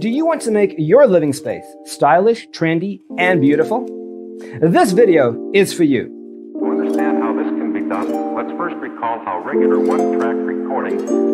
Do you want to make your living space stylish, trendy, and beautiful? This video is for you. To understand how this can be done, let's first recall how regular one-track recording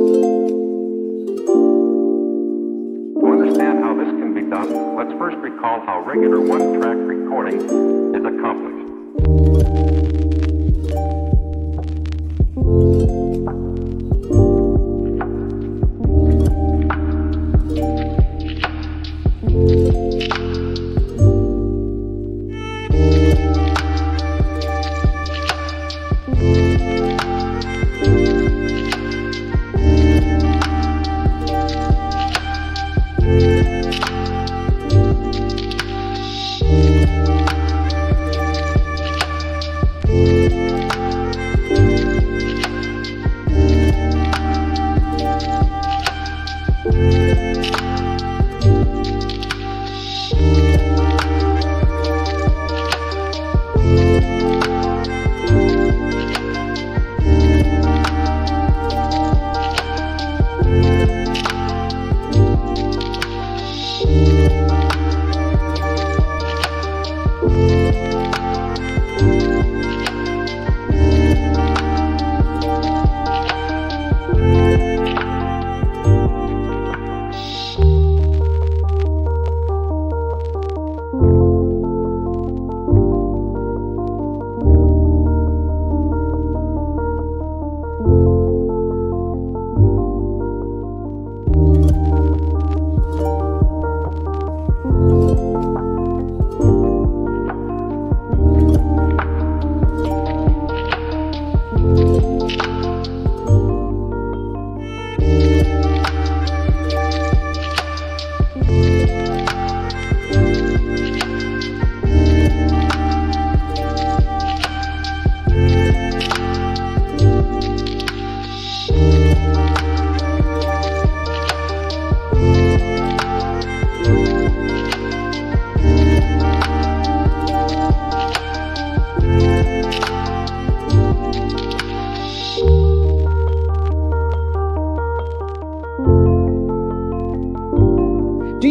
let's first recall how regular one-track recording is accomplished.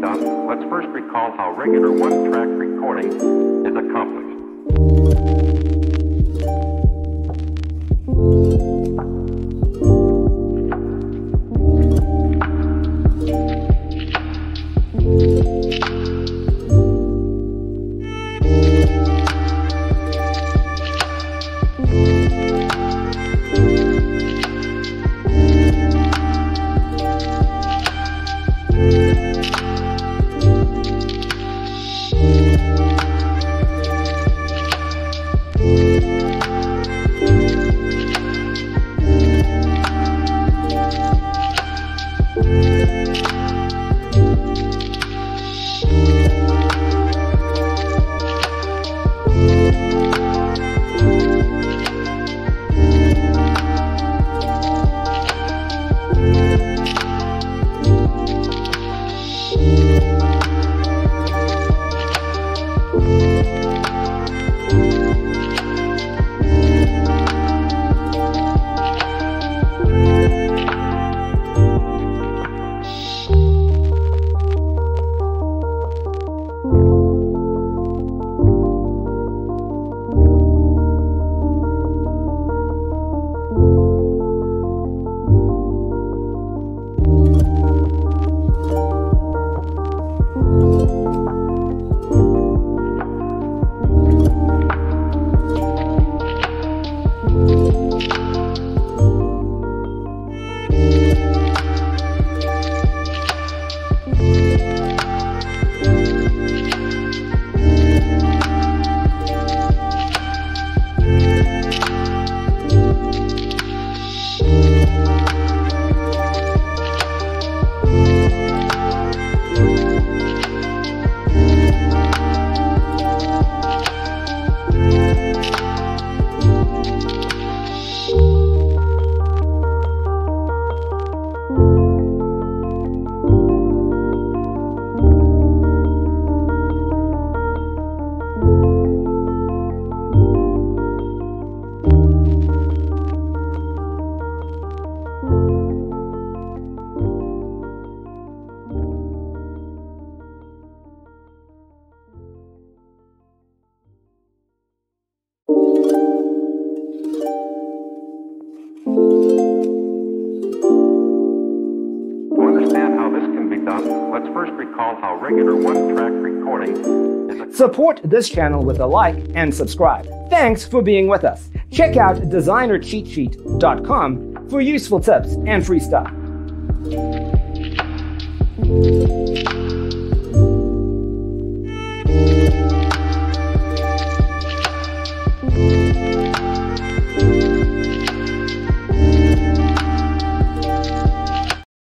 done, let's first recall how regular one-track recording is accomplished. Recall how regular one-track recording. Support this channel with a like and subscribe. Thanks for being with us. Check out designercheatsheet.com for useful tips and free stuff.